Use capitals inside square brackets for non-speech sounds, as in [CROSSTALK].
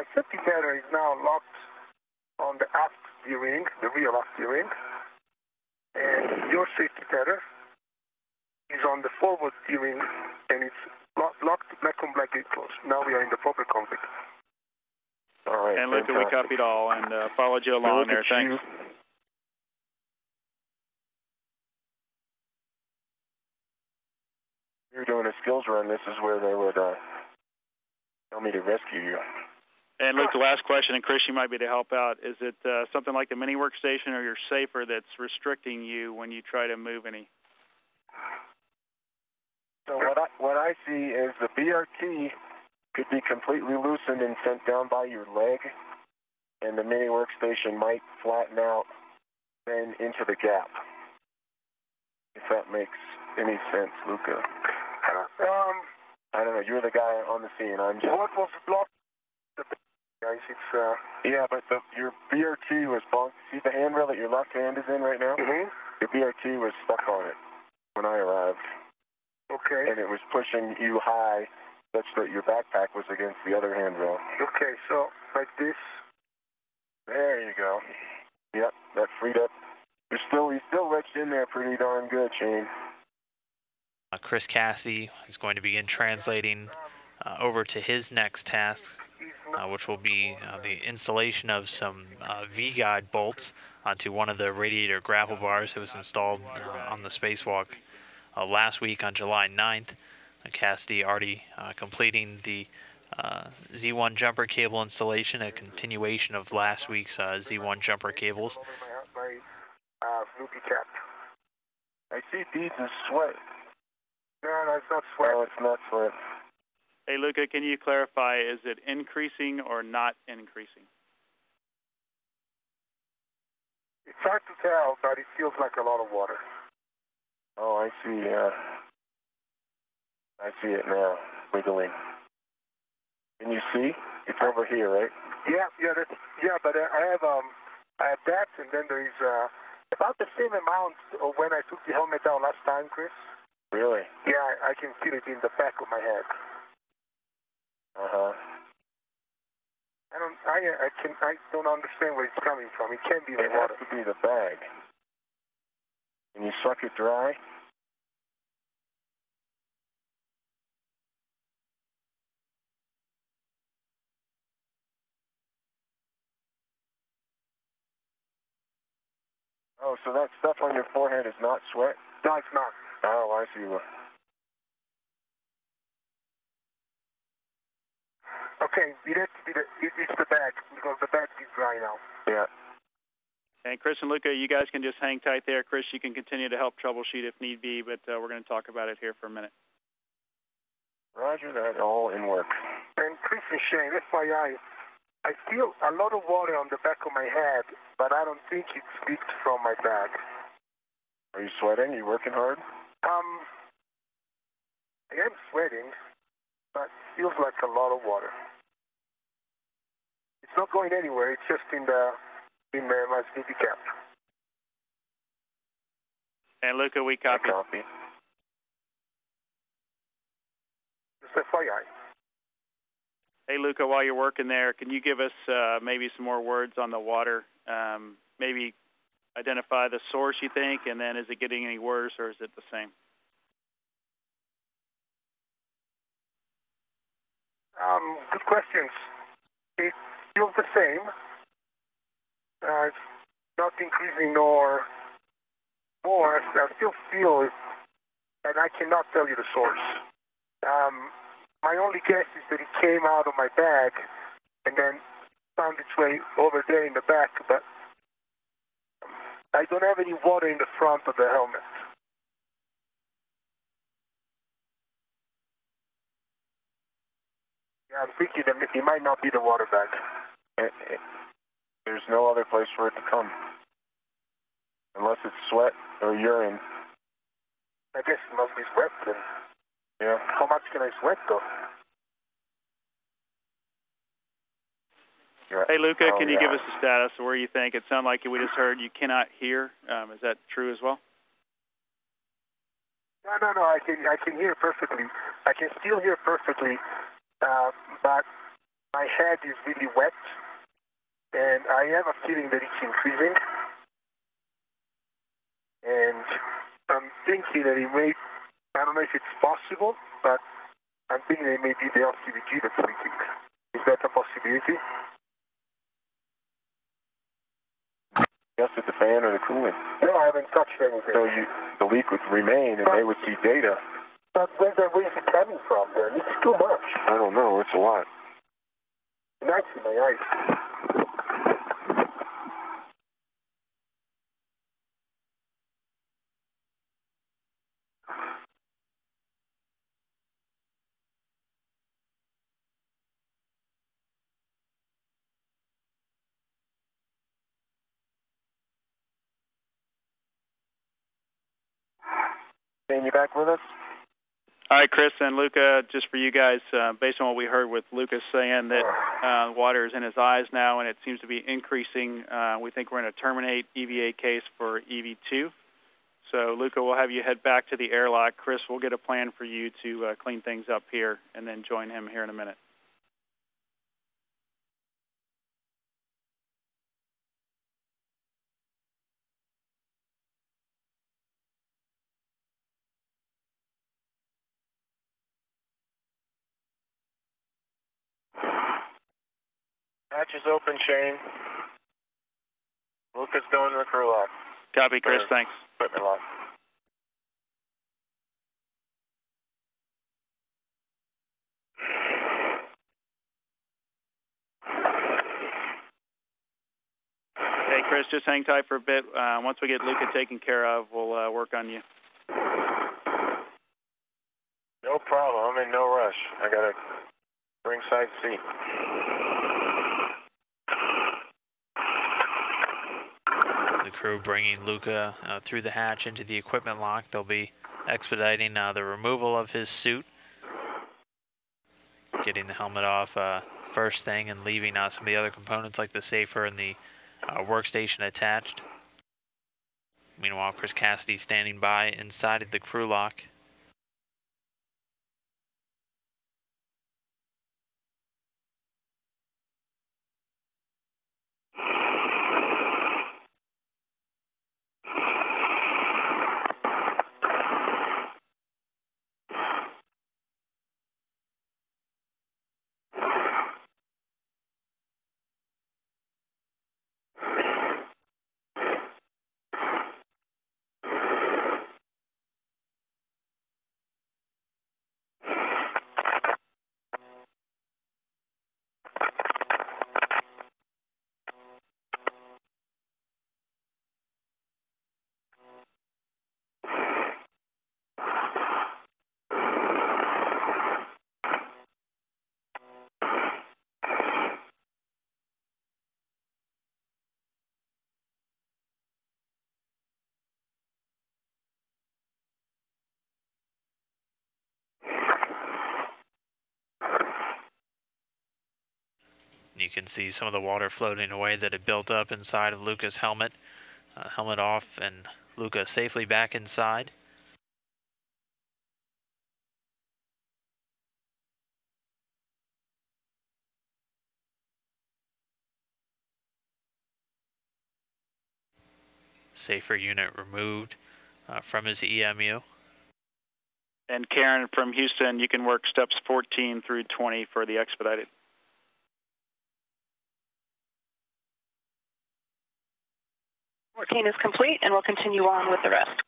my safety tether is now locked on the aft D-ring, the rear aft D-ring, and your safety tether is on the forward D-ring, and it's locked, locked black on black gate close. Now we are in the proper config. All right. And Luca, we fantastic. copied all and uh, followed you along there. at Thanks. you. You're doing a skills run. This is where they would uh, tell me to rescue you. And Luke, the last question, and Chris, you might be to help out. Is it uh, something like the mini workstation or your safer that's restricting you when you try to move any? So what I what I see is the BRT could be completely loosened and sent down by your leg, and the mini workstation might flatten out then into the gap. If that makes any sense, Luca. Um, I don't know. You're the guy on the scene. I'm just. what was blocked? The guys, it's uh. Yeah, but the, your BRT was bunked. See the handrail that your left hand is in right now? hmm Your BRT was stuck on it when I arrived, Okay. and it was pushing you high such that your backpack was against the other handrail. Okay. So like this. There you go. Yep, that freed up. You're still, you're still wedged in there pretty darn good, Shane. Uh, Chris Cassidy is going to begin translating uh, over to his next task, uh, which will be uh, the installation of some uh, V-guide bolts onto one of the radiator grapple bars that was installed uh, on the spacewalk uh, last week on July 9th. Uh, Cassidy already uh, completing the uh, Z1 jumper cable installation, a continuation of last week's uh, Z1 jumper cables. Over my my Snoopy cap. I see beads of sweat. No, no, it's not sweat. No, it's not sweat. Hey, Luca, can you clarify? Is it increasing or not increasing? It's hard to tell, but it feels like a lot of water. Oh, I see. Uh, I see it now, wiggling. Can you see? It's over here, right? Yeah, yeah, that's, yeah. But I have um, I have that, and then there is uh, about the same amount of when I took the helmet out last time, Chris. Really? Yeah, I, I can feel it in the back of my head. Uh huh. I don't, I, I can, I don't understand where it's coming from. It can't be the It has to be the bag. Can you suck it dry? Oh, so that stuff on your forehead is not sweat? No, it's not. Oh, I see. Okay, it has to be the, it, it's the bag because the bag is dry now. Yeah. And Chris and Luca, you guys can just hang tight there. Chris, you can continue to help troubleshoot if need be, but uh, we're going to talk about it here for a minute. Roger that. All in work. And Chris and Shane, FYI, I feel a lot of water on the back of my head, but I don't think it's leaked from my bag. Are you sweating? you working hard? Um, I am sweating, but feels like a lot of water. It's not going anywhere. It's just in the in the, my Snoopy cap. And Luca, we copy. Copy. Just FYI. Hey, Luca, while you're working there, can you give us uh, maybe some more words on the water? Um, maybe identify the source you think, and then is it getting any worse or is it the same? Um, good questions. It feels the same. Uh, it's not increasing nor more. I still feel and I cannot tell you the source. Um, my only guess is that it came out of my bag and then found its way over there in the back, but I don't have any water in the front of the helmet. Yeah, I'm thinking that it might not be the water bag. It, it, there's no other place for it to come. Unless it's sweat or urine. I guess it must be sweat then. Yeah. How much can I sweat though? You're- Hey, Luca, oh, can you yeah. give us a status of where you think? It sounded like we just heard you cannot hear. Um, is that true as well? No, no, no. I can I can hear perfectly. I can still hear perfectly, uh, but my head is really wet, and I have a feeling that it's increasing. And I'm thinking that it may, I don't know if it's possible, but I'm thinking it may be the LCVG that's leaking. Is that a possibility? Yes, with the fan or the coolant. No, I haven't touched anything. So you, the leak would remain and they would see data. But where, where is it coming from then? It's too much. I don't know, it's a lot. Nice in my eyes. Shane, you back with us? All right, Chris and Luca, just for you guys, uh, based on what we heard with Luca's saying that [SIGHS] uh, water is in his eyes now and it seems to be increasing, uh, we think we're going to terminate EVA case for EV2. So, Luca, we'll have you head back to the airlock. Chris, we'll get a plan for you to uh, clean things up here and then join him here in a minute. Hatch is open, Shane. Luca's going to the crew lock. Copy, Chris. Sure. Thanks. Equipment lock. Hey, Chris, just hang tight for a bit. Uh, once we get Luca taken care of, we'll uh, work on you. No problem. I'm in no rush. I got a ringside seat. Crew bringing Luca uh, through the hatch into the equipment lock. They'll be expediting uh, the removal of his suit, getting the helmet off uh, first thing, and leaving uh, some of the other components like the safer and the uh, workstation attached. Meanwhile, Chris Cassidy standing by inside of the crew lock. You can see some of the water floating away that had built up inside of Luca's helmet. Uh, helmet off, and Luca safely back inside. Safer unit removed uh, from his EMU. And Karen from Houston, you can work steps 14 through 20 for the expedited. Fourteen is complete, and we'll continue on with the rest.